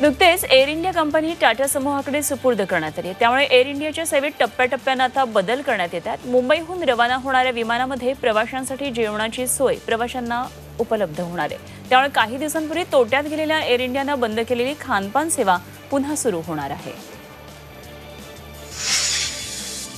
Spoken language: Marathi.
नुकतेच एअर इंडिया कंपनी टाटा समूहाकडे सुपूर्द करण्यात आली त्यामुळे एअर इंडियाच्या सेवेत टप्प्याटप्प्यानं आता बदल करण्यात येतात मुंबईहून रवाना होणाऱ्या विमानामध्ये प्रवाशांसाठी जेवणाची सोय प्रवाशांना उपलब्ध होणार आहे. त्यामुळे काही दिवसांपूर्वी तोट्यात गेलेल्या एअर इंडियानं बंद केलेली खानपान सेवा पुन्हा सुरू होणार आहे.